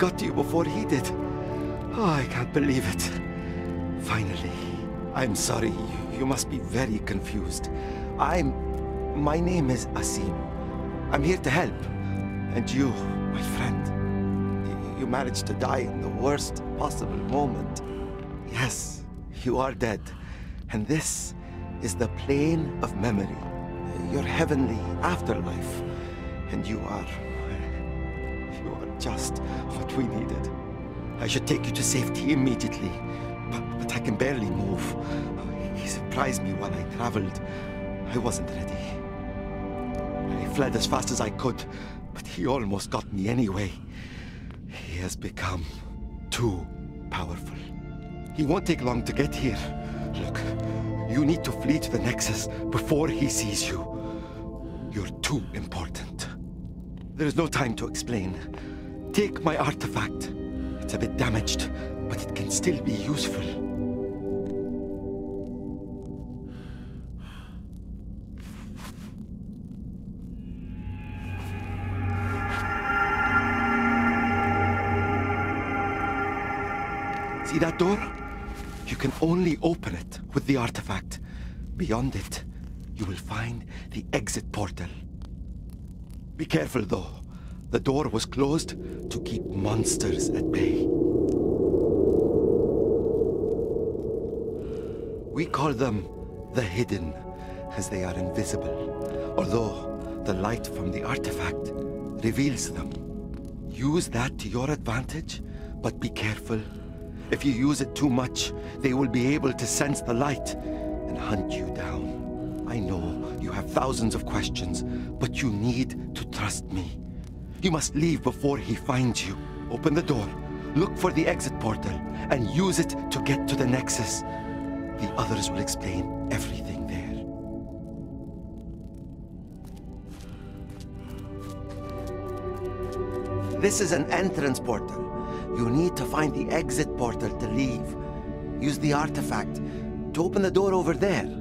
got to you before he did. Oh, I can't believe it. Finally. I'm sorry. You, must be very confused. I'm... My name is Asim. I'm here to help. And you, my friend, you managed to die in the worst possible moment. Yes, you are dead. And this is the plane of memory. Your heavenly afterlife. And you are... Just what we needed. I should take you to safety immediately. But, but I can barely move. He surprised me while I traveled. I wasn't ready. I fled as fast as I could, but he almost got me anyway. He has become too powerful. He won't take long to get here. Look, you need to flee to the Nexus before he sees you. You're too important. There is no time to explain. Take my artifact. It's a bit damaged, but it can still be useful. See that door? You can only open it with the artifact. Beyond it, you will find the exit portal. Be careful though. The door was closed to keep monsters at bay. We call them the Hidden, as they are invisible. Although the light from the artifact reveals them. Use that to your advantage, but be careful. If you use it too much, they will be able to sense the light and hunt you down. I know you have thousands of questions, but you need to trust me. You must leave before he finds you. Open the door, look for the exit portal, and use it to get to the Nexus. The others will explain everything there. This is an entrance portal. You need to find the exit portal to leave. Use the artifact to open the door over there.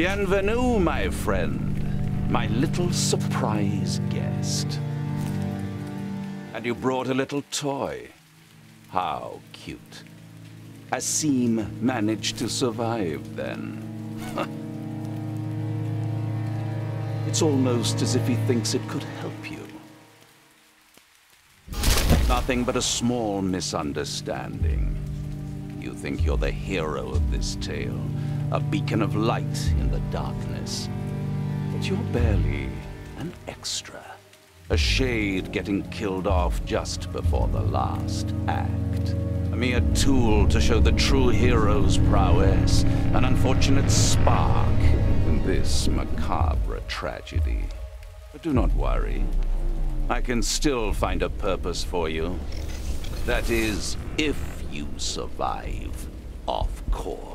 Bienvenue, my friend. My little surprise guest. And you brought a little toy. How cute. Asim managed to survive then. it's almost as if he thinks it could help you. Nothing but a small misunderstanding. You think you're the hero of this tale a beacon of light in the darkness. But you're barely an extra. A shade getting killed off just before the last act. A mere tool to show the true hero's prowess. An unfortunate spark in this macabre tragedy. But do not worry. I can still find a purpose for you. That is, if you survive, of course.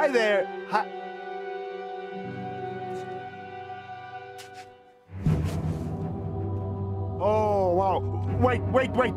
Hi there. Hi. Oh, wow. Wait, wait, wait.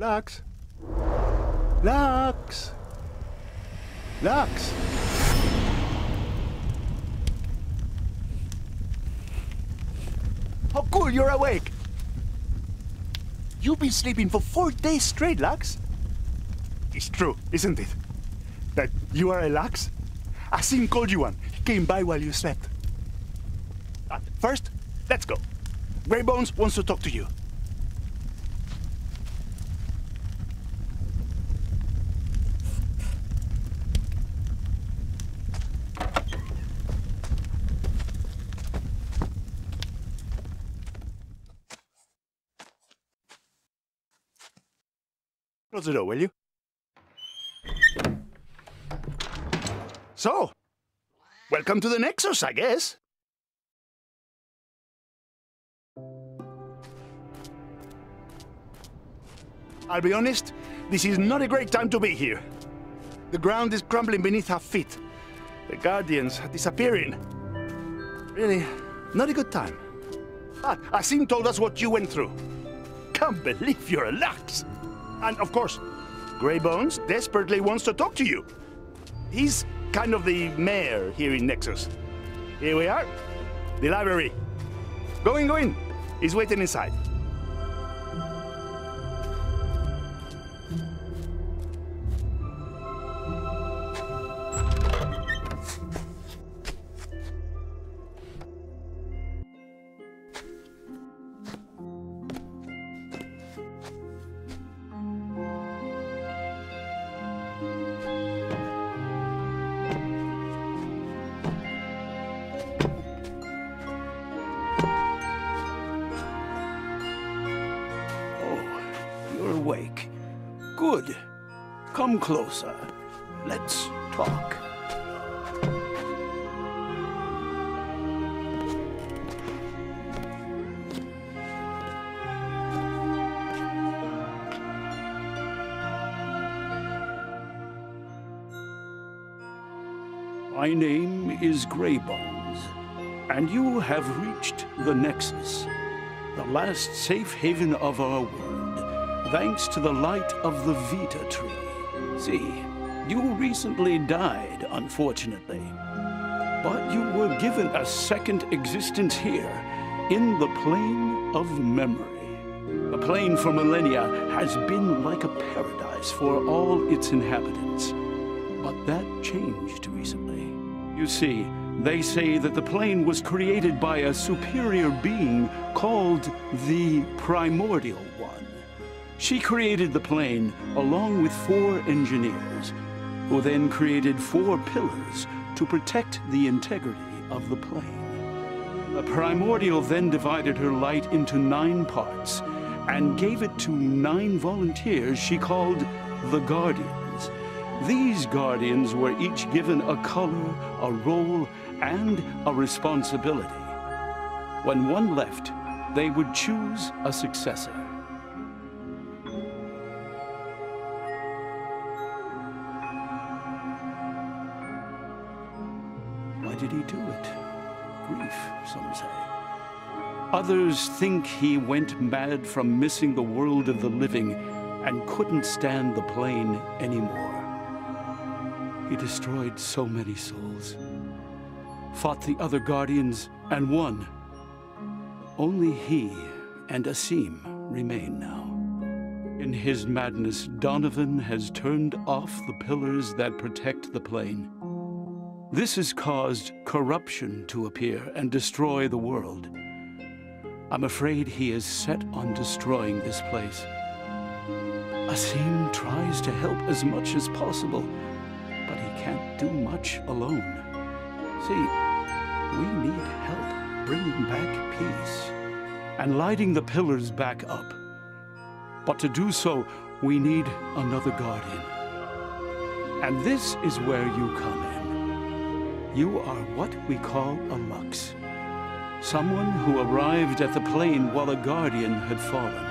Lux? Lux! Lux! Oh, cool, you're awake. You've been sleeping for four days straight, Lux. It's true, isn't it? That you are a Lux? Asim called you one. He came by while you slept. But first, let's go. Greybones wants to talk to you. Close the door, will you? So, welcome to the Nexus, I guess. I'll be honest, this is not a great time to be here. The ground is crumbling beneath our feet. The Guardians are disappearing. Really, not a good time. Ah, but Asim told us what you went through. Can't believe you're a Lux. And of course, Greybones desperately wants to talk to you. He's kind of the mayor here in Nexus. Here we are, the library. Go in, go in. He's waiting inside. Closer. Let's talk. My name is Greybones, and you have reached the Nexus, the last safe haven of our world, thanks to the light of the Vita tree. See, you recently died, unfortunately, but you were given a second existence here, in the plane of memory. The plane for millennia has been like a paradise for all its inhabitants. But that changed recently. You see, they say that the plane was created by a superior being called the Primordial. She created the plane along with four engineers, who then created four pillars to protect the integrity of the plane. The Primordial then divided her light into nine parts and gave it to nine volunteers she called the Guardians. These Guardians were each given a color, a role, and a responsibility. When one left, they would choose a successor. Some say. Others think he went mad from missing the world of the living and couldn't stand the plane anymore. He destroyed so many souls, fought the other guardians, and won. Only he and Asim remain now. In his madness, Donovan has turned off the pillars that protect the plane. This has caused corruption to appear and destroy the world. I'm afraid he is set on destroying this place. Asim tries to help as much as possible, but he can't do much alone. See, we need help bringing back peace and lighting the pillars back up. But to do so, we need another guardian. And this is where you come in. You are what we call a Lux. Someone who arrived at the plane while a guardian had fallen.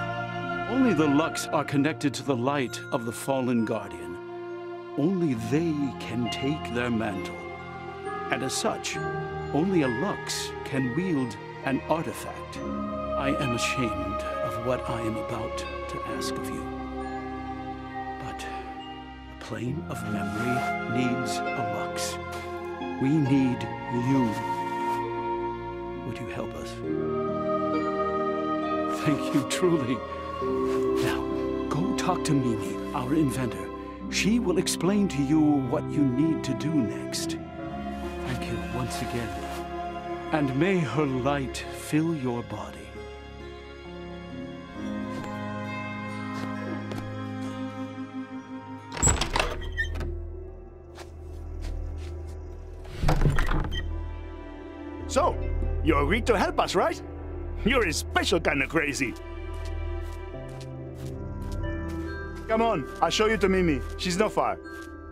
Only the Lux are connected to the light of the fallen guardian. Only they can take their mantle. And as such, only a Lux can wield an artifact. I am ashamed of what I am about to ask of you. But the plane of memory needs a lux. We need you. Would you help us? Thank you, truly. Now, go talk to Mimi, our inventor. She will explain to you what you need to do next. Thank you once again. And may her light fill your body. Agreed to help us, right? You're a special kind of crazy. Come on, I'll show you to Mimi. She's not far.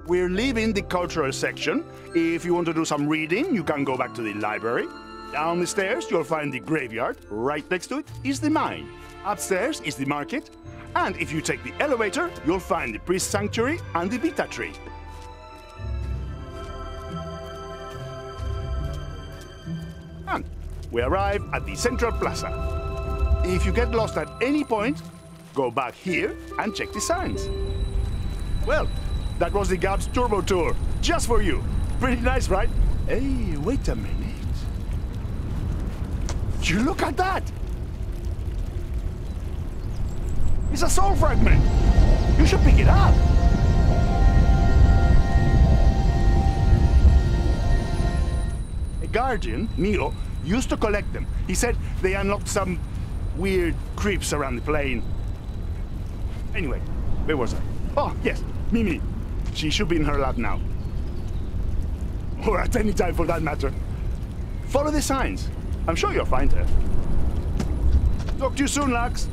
We're leaving the cultural section. If you want to do some reading, you can go back to the library. Down the stairs, you'll find the graveyard. Right next to it is the mine. Upstairs is the market. And if you take the elevator, you'll find the priest sanctuary and the Vita tree. We arrive at the central plaza. If you get lost at any point, go back here and check the signs. Well, that was the Gabs Turbo Tour, just for you. Pretty nice, right? Hey, wait a minute. You look at that! It's a soul fragment! You should pick it up! A guardian, Neo, used to collect them. He said they unlocked some weird creeps around the plane. Anyway, where was I? Oh, yes, Mimi. She should be in her lab now. Or at any time for that matter. Follow the signs. I'm sure you'll find her. Talk to you soon, Lux.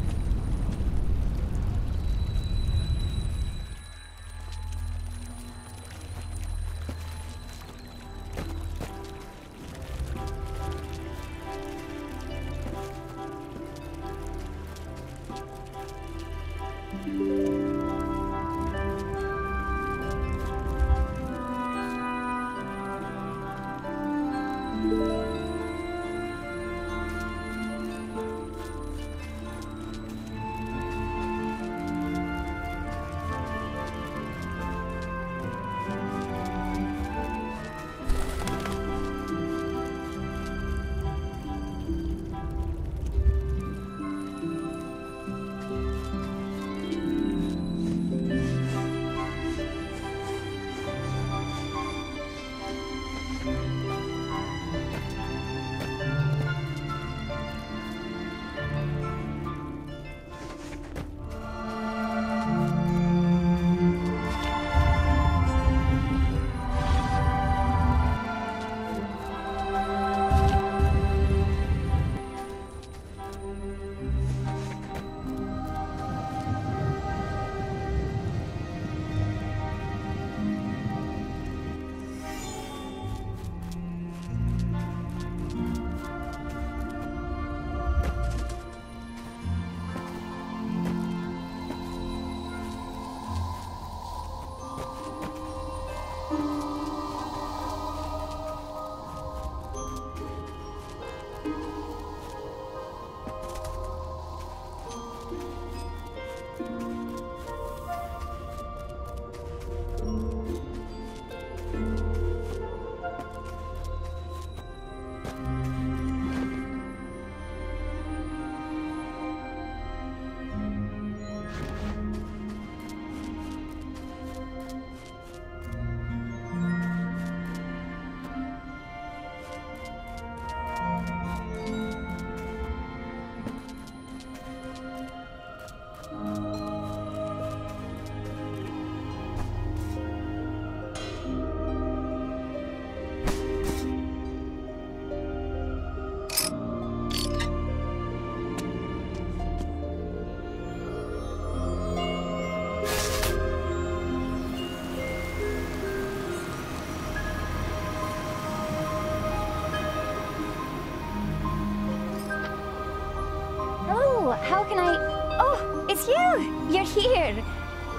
How can I... Oh, it's you! You're here!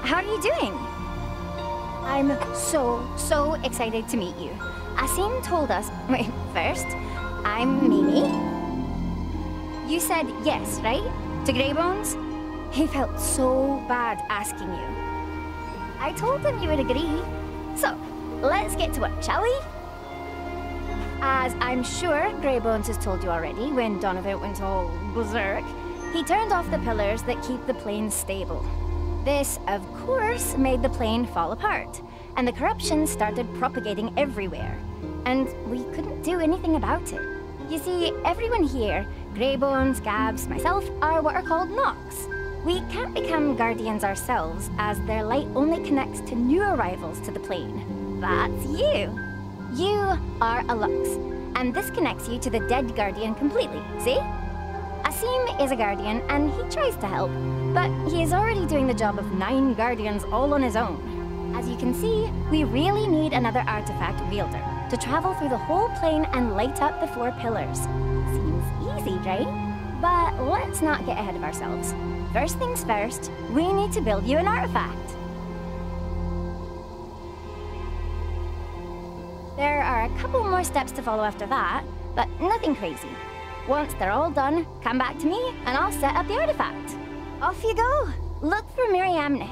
How are you doing? I'm so, so excited to meet you. Asim told us... Wait, first, I'm Mimi. You said yes, right? To Greybones? He felt so bad asking you. I told him you would agree. So, let's get to work, shall we? As I'm sure Greybones has told you already, when Donovan went all berserk, he turned off the pillars that keep the plane stable. This, of course, made the plane fall apart, and the corruption started propagating everywhere. And we couldn't do anything about it. You see, everyone here, Greybones, Gabs, myself, are what are called Nox. We can't become guardians ourselves, as their light only connects to new arrivals to the plane. That's you. You are a Lux, and this connects you to the dead guardian completely, see? Asim is a guardian, and he tries to help, but he is already doing the job of nine guardians all on his own. As you can see, we really need another artifact wielder to travel through the whole plane and light up the four pillars. Seems easy, right? But let's not get ahead of ourselves. First things first, we need to build you an artifact. There are a couple more steps to follow after that, but nothing crazy. Once they're all done, come back to me and I'll set up the artifact. Off you go! Look for Miriamne.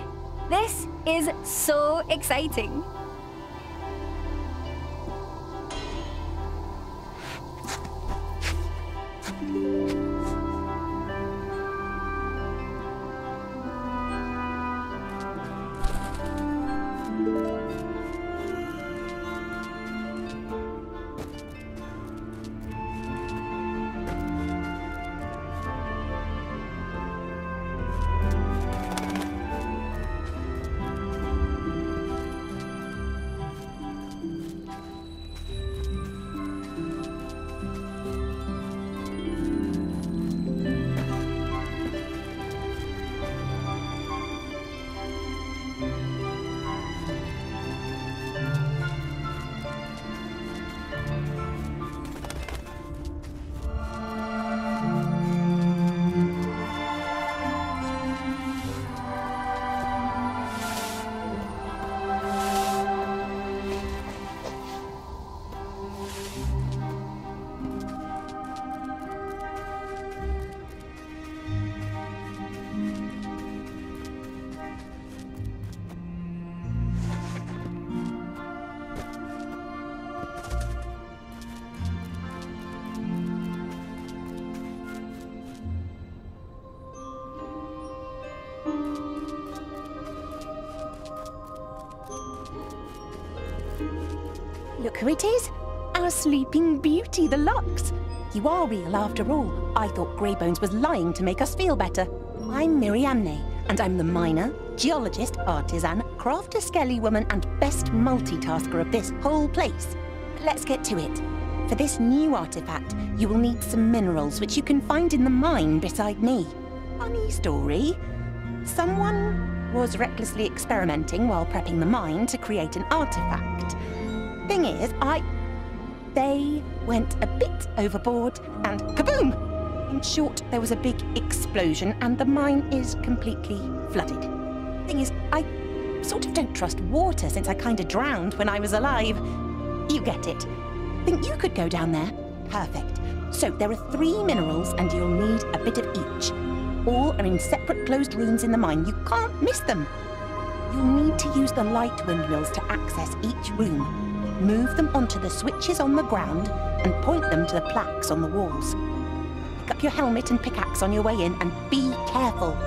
This is so exciting. Look it is. Our sleeping beauty, the Lux. You are real after all. I thought Greybones was lying to make us feel better. I'm Miriamne, and I'm the miner, geologist, artisan, crafter skelly woman, and best multitasker of this whole place. Let's get to it. For this new artifact, you will need some minerals which you can find in the mine beside me. Funny story. Someone was recklessly experimenting while prepping the mine to create an artifact. Thing is, I. They went a bit overboard and kaboom! In short, there was a big explosion and the mine is completely flooded. Thing is, I sort of don't trust water since I kinda drowned when I was alive. You get it. Think you could go down there? Perfect. So there are three minerals and you'll need a bit of each. All are in separate closed rooms in the mine. You can't miss them. You'll need to use the light windmills to access each room. Move them onto the switches on the ground and point them to the plaques on the walls. Pick up your helmet and pickaxe on your way in and be careful.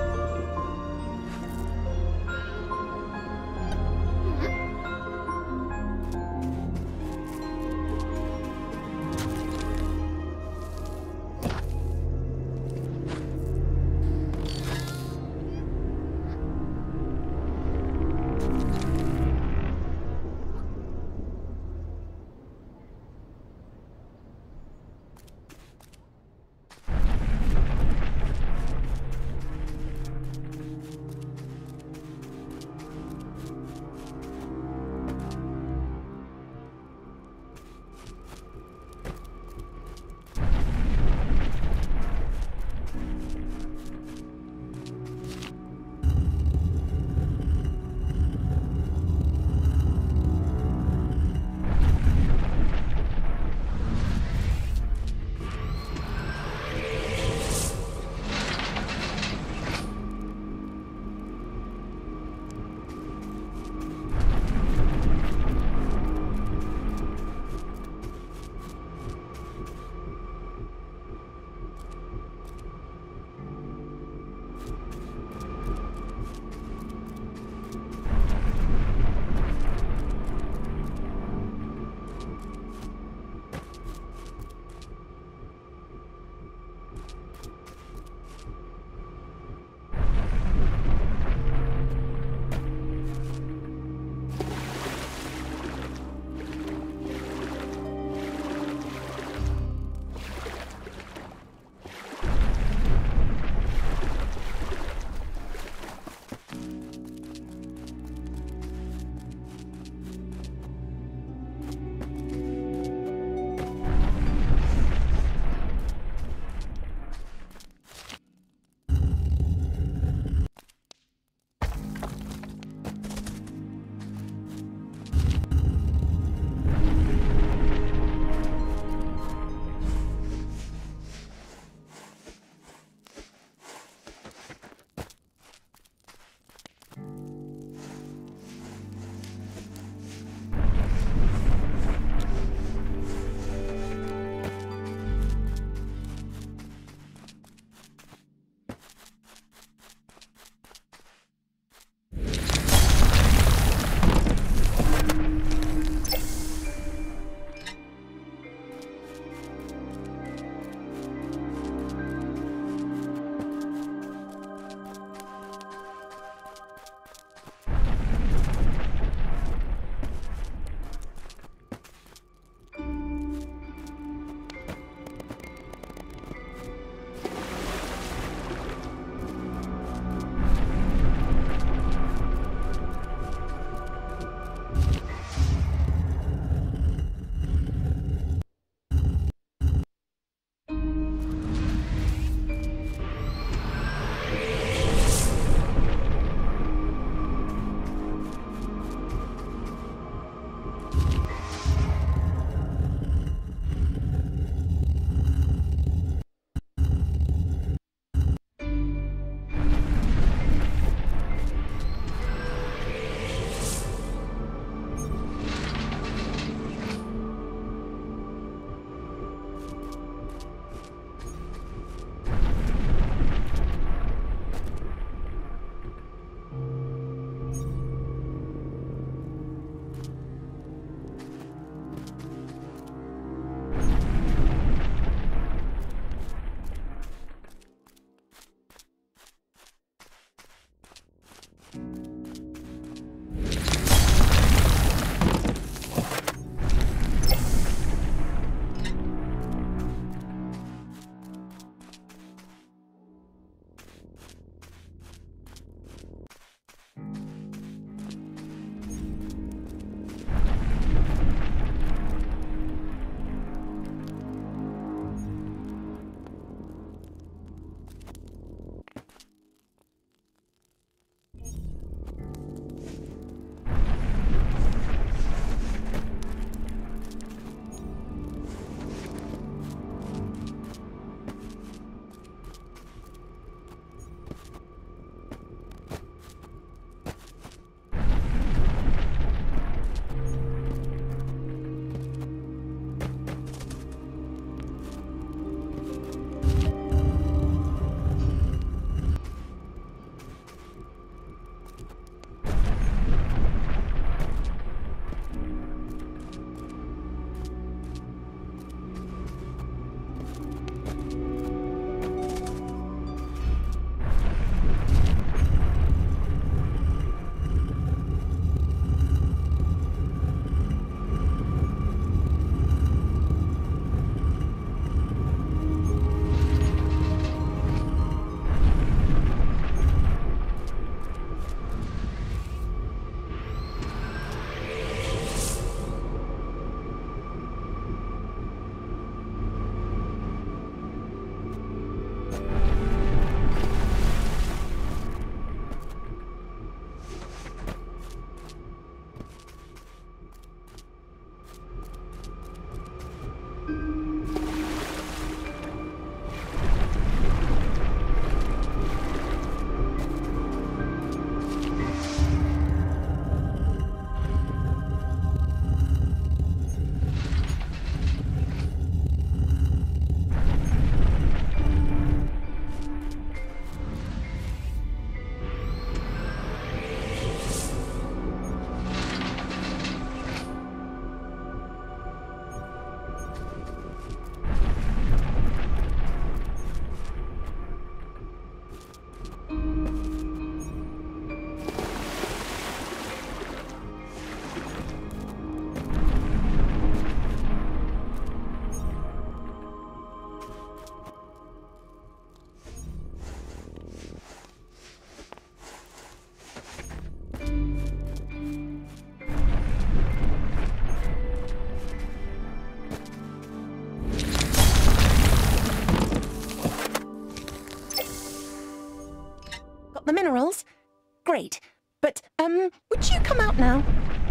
Great. But, um, would you come out now?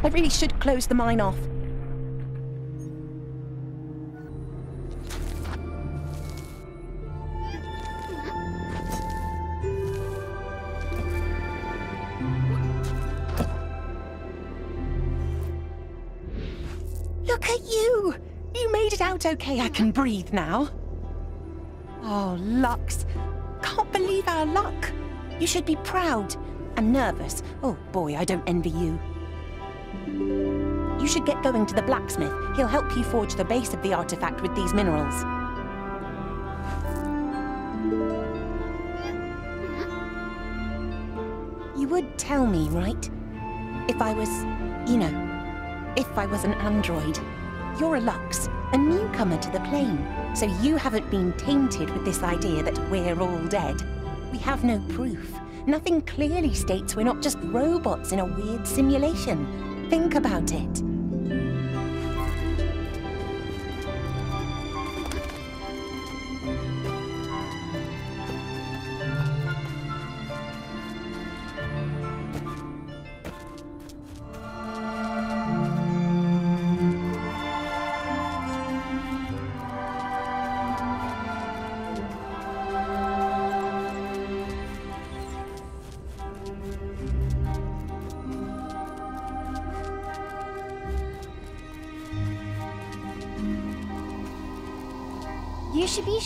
I really should close the mine off. Look at you! You made it out okay. I can breathe now. Oh, Lux. You should be proud and nervous. Oh boy, I don't envy you. You should get going to the blacksmith. He'll help you forge the base of the artifact with these minerals. You would tell me, right? If I was, you know, if I was an android. You're a Lux, a newcomer to the plane, so you haven't been tainted with this idea that we're all dead. We have no proof. Nothing clearly states we're not just robots in a weird simulation. Think about it.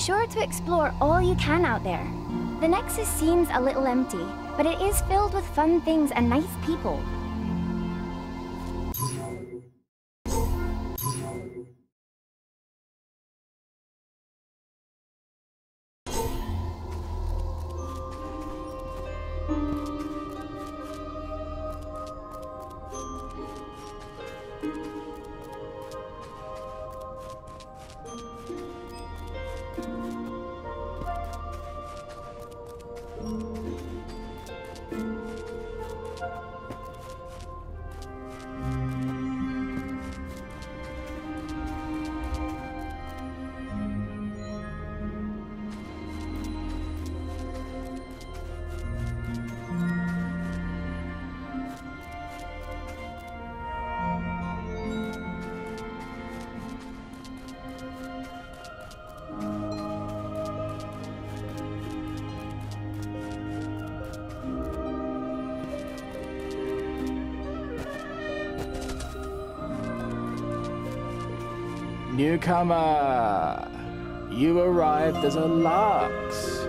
Sure to explore all you can out there. The Nexus seems a little empty, but it is filled with fun things and nice people. Newcomer! You arrived as a Lux.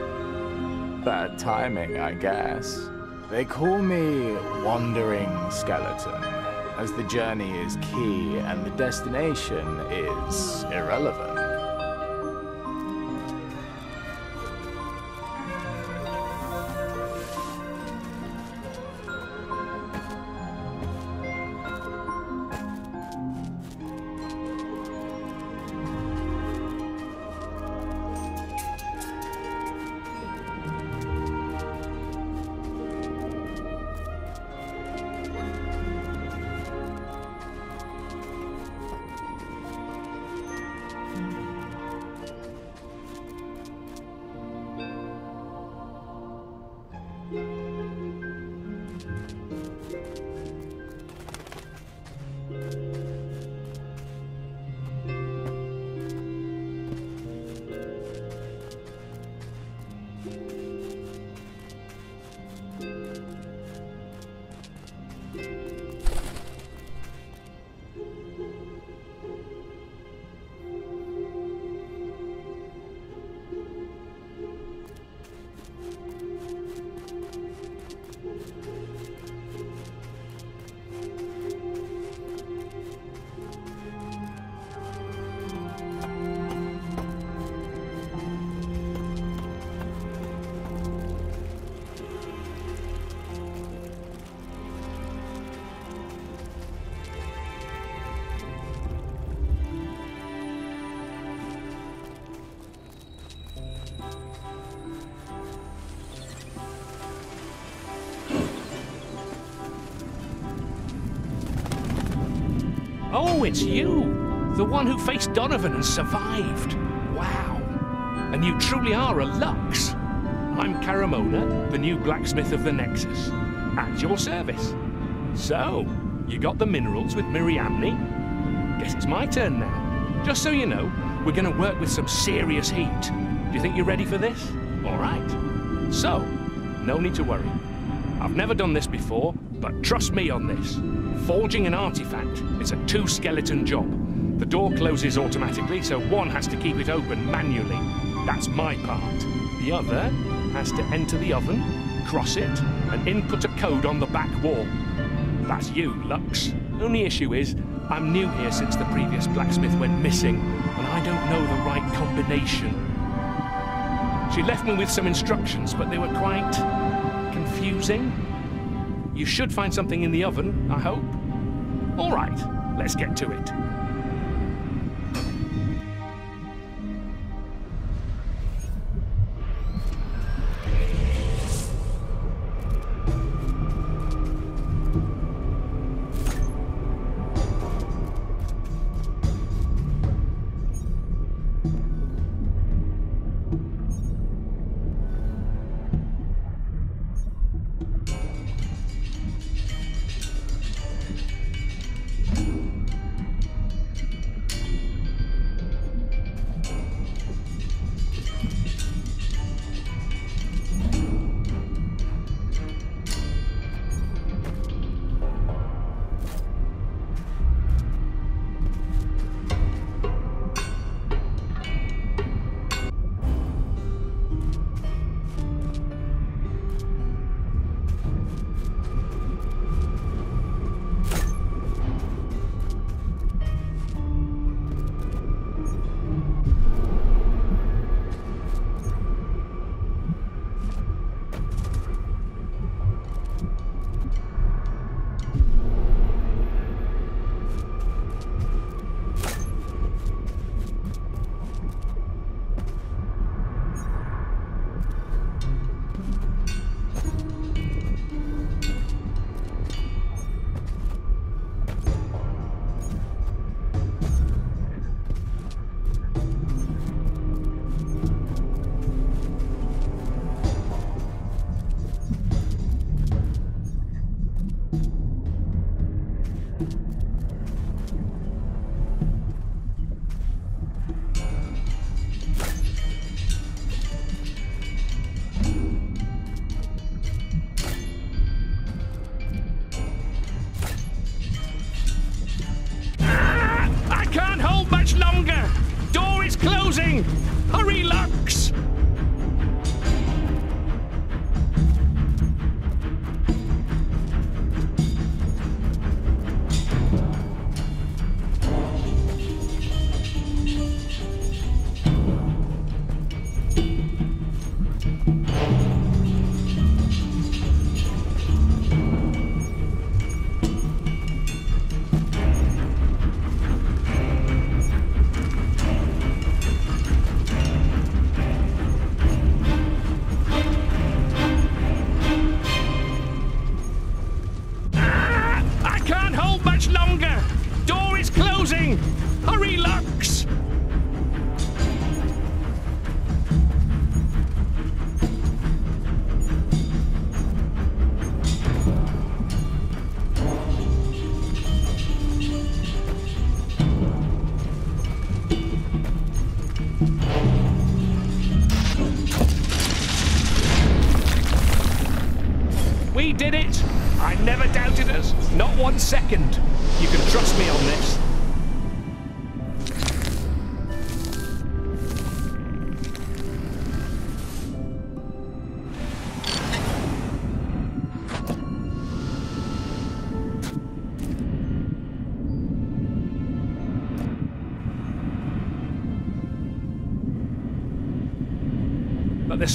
Bad timing, I guess. They call me Wandering Skeleton, as the journey is key and the destination is irrelevant. Oh, it's you! The one who faced Donovan and survived. Wow. And you truly are a Lux. I'm Karamona, the new blacksmith of the Nexus. at your service. So, you got the minerals with Miriamne? Guess it's my turn now. Just so you know, we're gonna work with some serious heat. Do you think you're ready for this? All right. So, no need to worry. I've never done this before, but trust me on this. Forging an artifact is a two-skeleton job. The door closes automatically, so one has to keep it open manually. That's my part. The other has to enter the oven, cross it, and input a code on the back wall. That's you, Lux. Only issue is, I'm new here since the previous blacksmith went missing, and I don't know the right combination. She left me with some instructions, but they were quite confusing. You should find something in the oven, I hope. Let's get to it.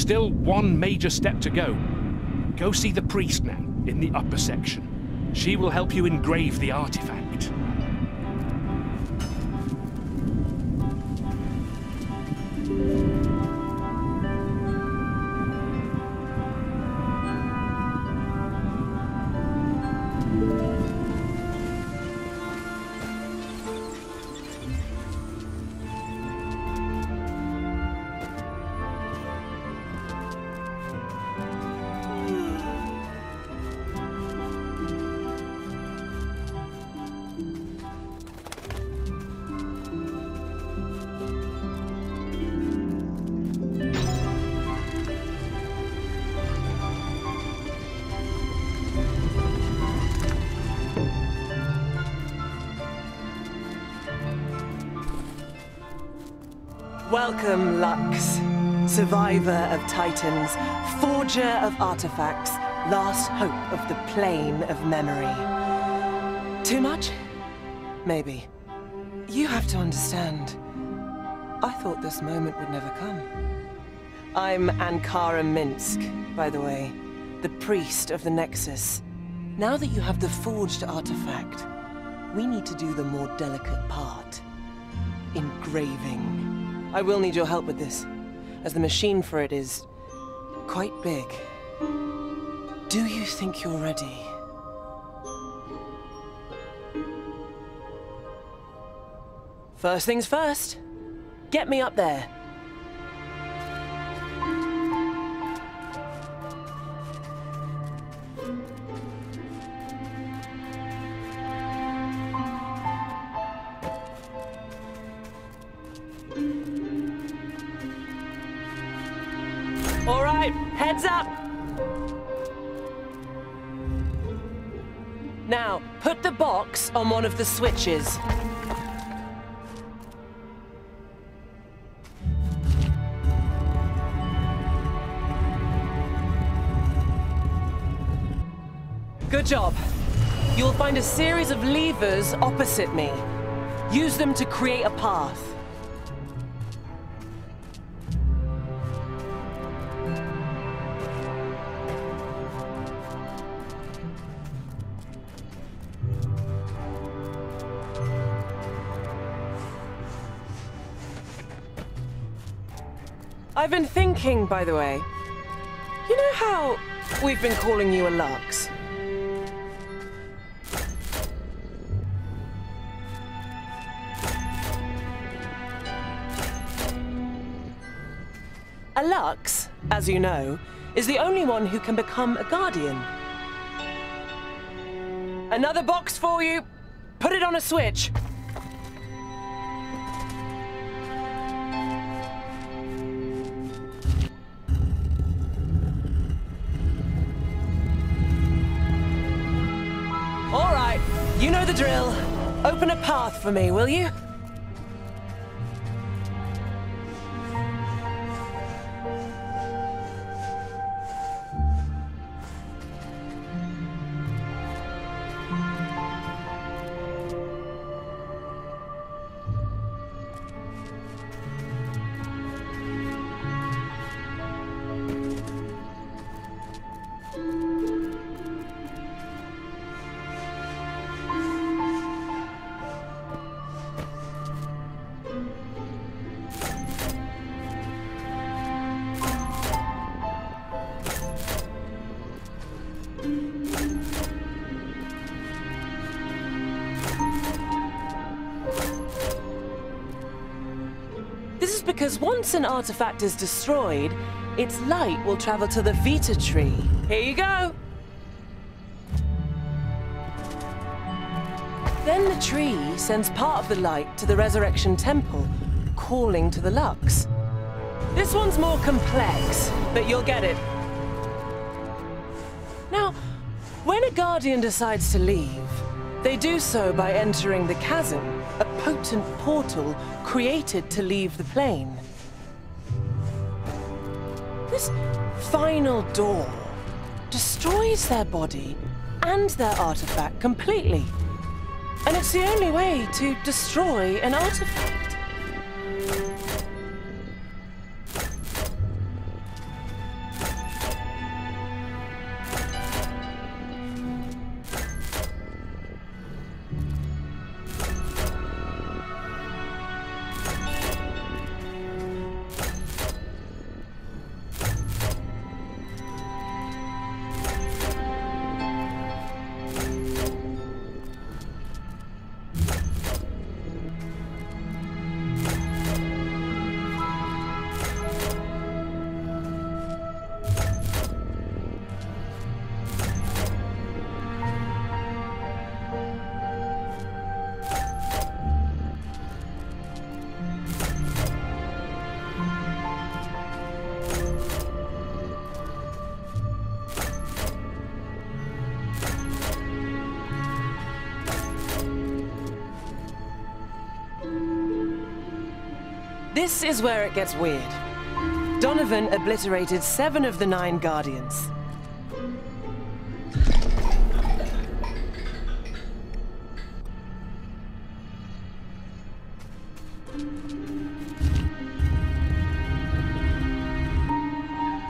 Still one major step to go. Go see the priest now, in the upper section. She will help you engrave the artifact. Survivor of Titans, forger of artifacts, last hope of the plane of memory. Too much? Maybe. You have to understand. I thought this moment would never come. I'm Ankara Minsk, by the way, the priest of the Nexus. Now that you have the forged artifact, we need to do the more delicate part. Engraving. I will need your help with this, as the machine for it is quite big. Do you think you're ready? First things first. Get me up there. On one of the switches. Good job. You'll find a series of levers opposite me. Use them to create a path. Thinking, by the way. You know how we've been calling you a Lux? A Lux, as you know, is the only one who can become a Guardian. Another box for you. Put it on a switch. For me, will you? Because once an artifact is destroyed, its light will travel to the Vita tree. Here you go. Then the tree sends part of the light to the Resurrection Temple, calling to the Lux. This one's more complex, but you'll get it. Now, when a Guardian decides to leave, they do so by entering the chasm, a potent portal created to leave the plane. This final door destroys their body and their artifact completely. And it's the only way to destroy an artifact. Is where it gets weird. Donovan obliterated seven of the nine Guardians.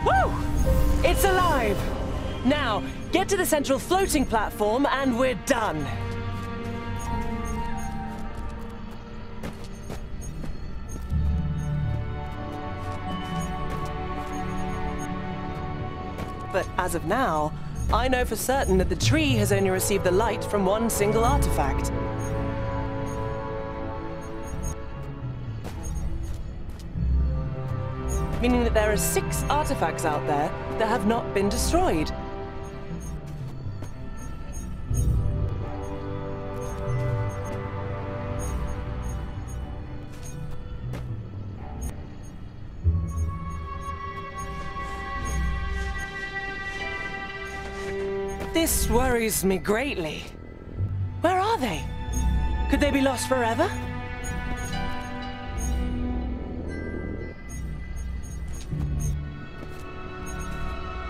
Woo! It's alive! Now, get to the central floating platform and we're done. But as of now, I know for certain that the tree has only received the light from one single artifact. Meaning that there are six artifacts out there that have not been destroyed. Worries me greatly. Where are they? Could they be lost forever?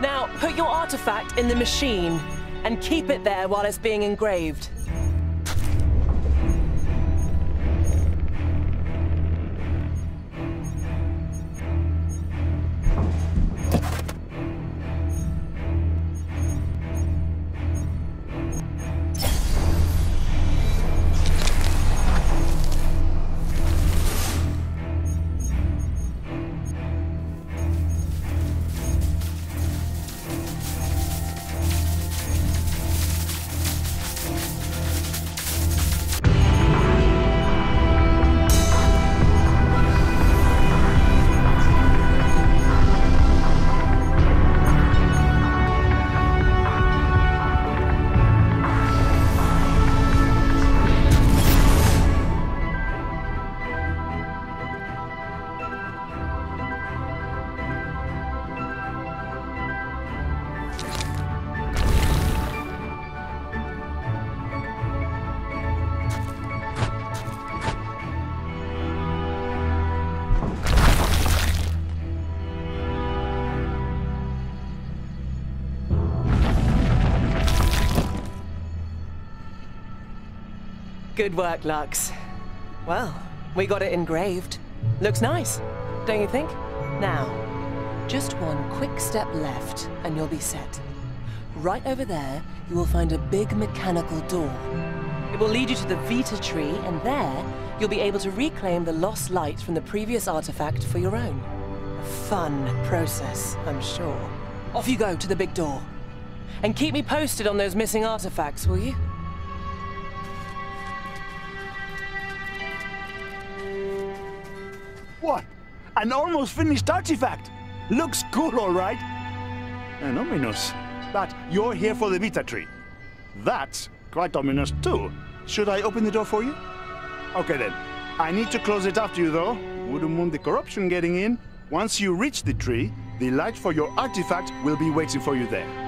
Now, put your artifact in the machine and keep it there while it's being engraved. Work, Lux. Well, we got it engraved. Looks nice, don't you think? Now, just one quick step left, and you'll be set. Right over there, you will find a big mechanical door. It will lead you to the Vita tree, and there, you'll be able to reclaim the lost light from the previous artifact for your own. A fun process, I'm sure. Off you go to the big door. And keep me posted on those missing artifacts, will you? What? An almost finished artifact! Looks cool, all right. And ominous. But you're here for the Vita tree. That's quite ominous, too. Should I open the door for you? Okay, then. I need to close it after you, though. Wouldn't want the corruption getting in. Once you reach the tree, the light for your artifact will be waiting for you there.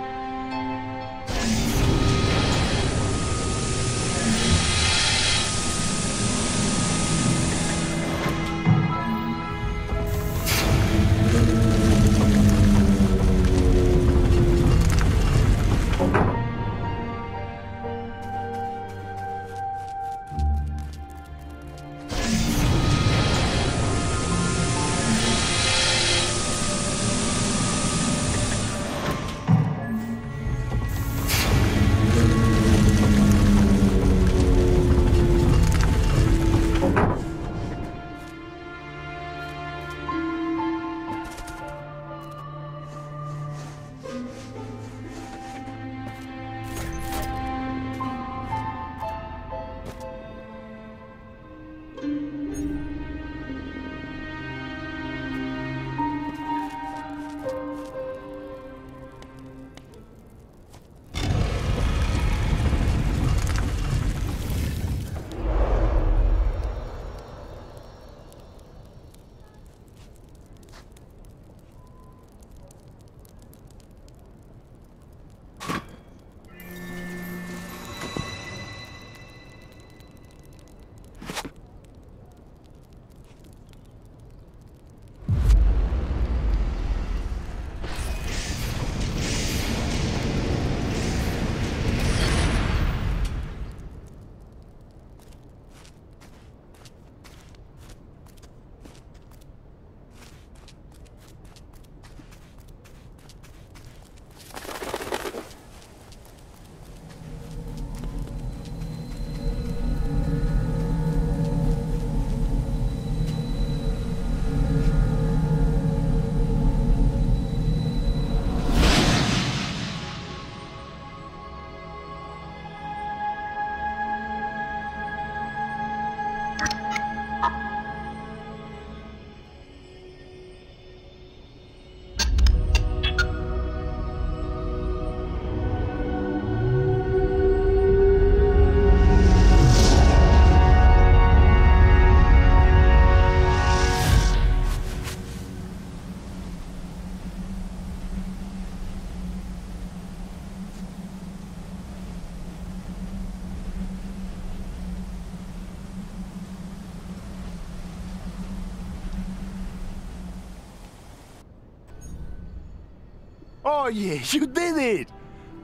Oh, yeah, you did it!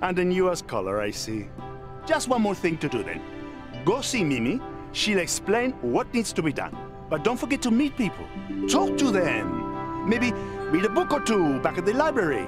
And the newest color, I see. Just one more thing to do then. Go see Mimi. She'll explain what needs to be done. But don't forget to meet people. Talk to them. Maybe read a book or two back at the library.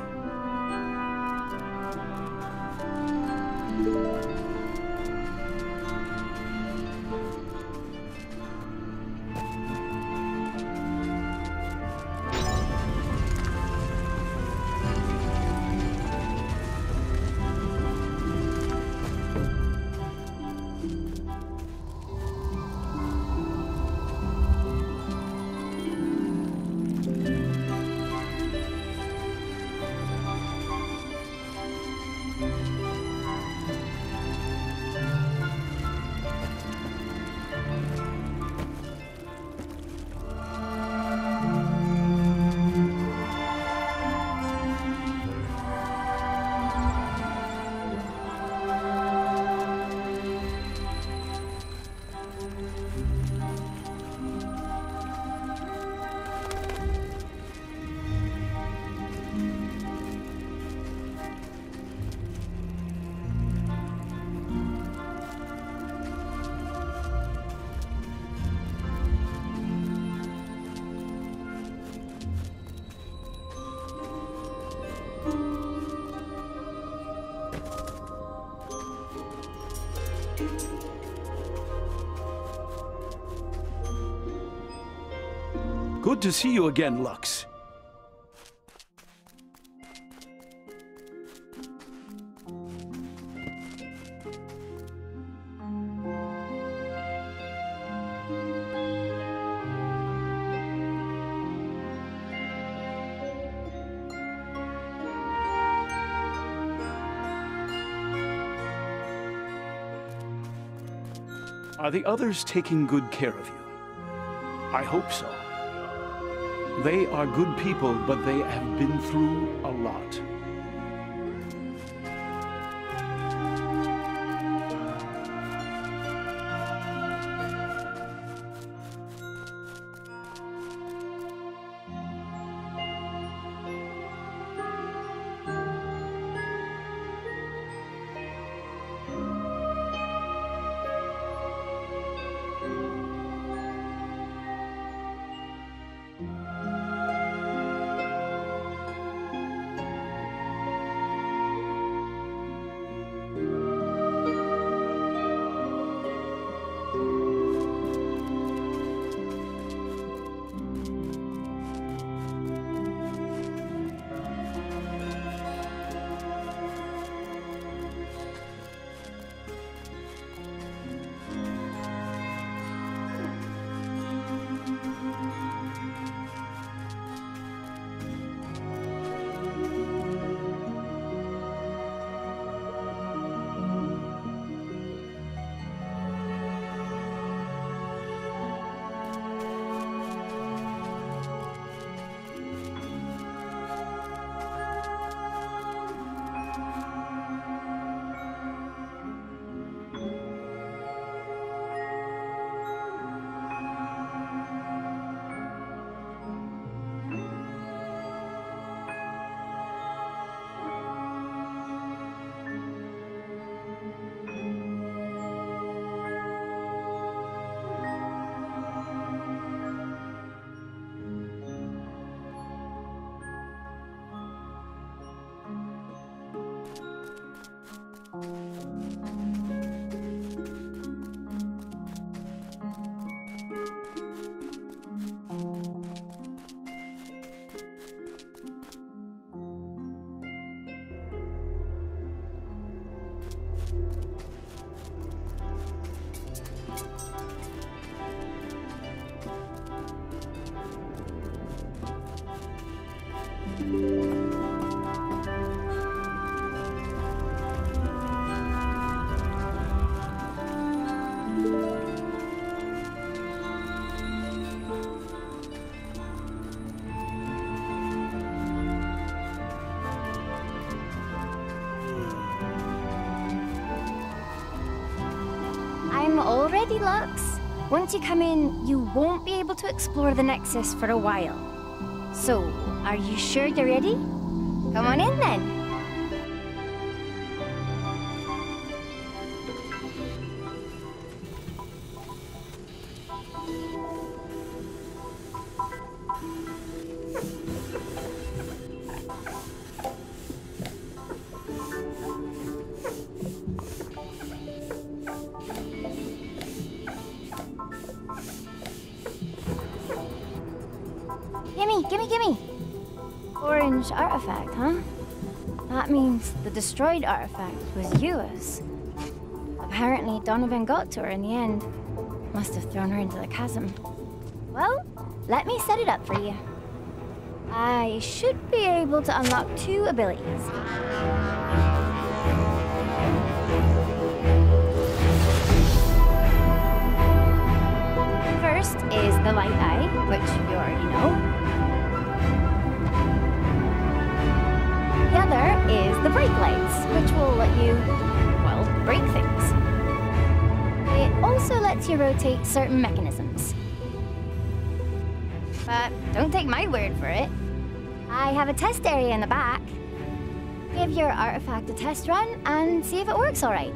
Good to see you again, Lux. Are the others taking good care of you? I hope so. They are good people, but they have been through a lot. Lux. Once you come in, you won't be able to explore the Nexus for a while. So, are you sure you're ready? Come on in then. Destroyed artifact was Yua's. Apparently, Donovan got to her in the end. Must have thrown her into the chasm. Well, let me set it up for you. I should be able to unlock two abilities. First is the Light Eye, which Break Lights, which will let you, well, break things. It also lets you rotate certain mechanisms. But don't take my word for it. I have a test area in the back. Give your artifact a test run and see if it works all right.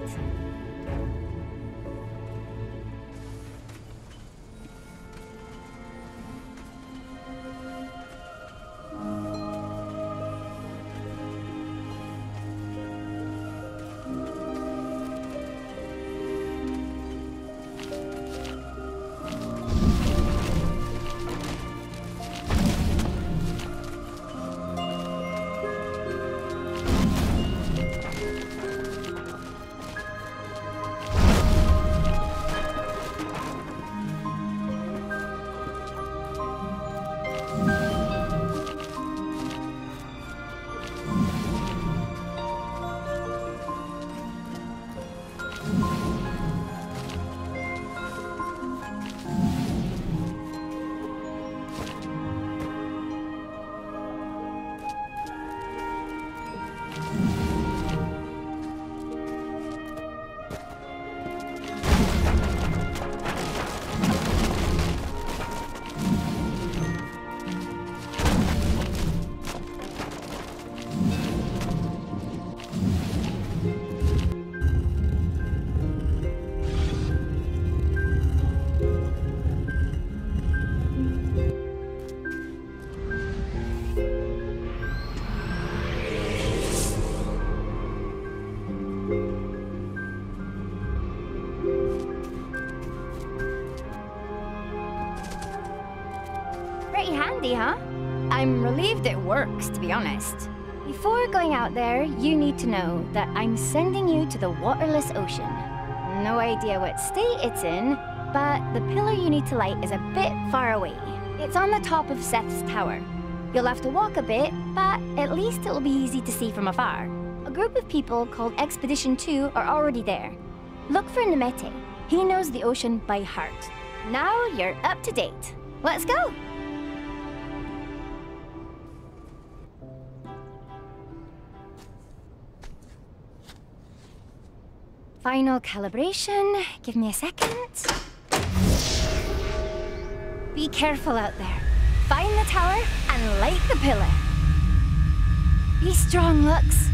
Works, to be honest. Before going out there, you need to know that I'm sending you to the waterless ocean. No idea what state it's in, but the pillar you need to light is a bit far away. It's on the top of Seth's tower. You'll have to walk a bit, but at least it'll be easy to see from afar. A group of people called Expedition 2 are already there. Look for Nemete. He knows the ocean by heart. Now you're up to date. Let's go! Final calibration. Give me a second. Be careful out there. Find the tower and light the pillar. Be strong, Lux.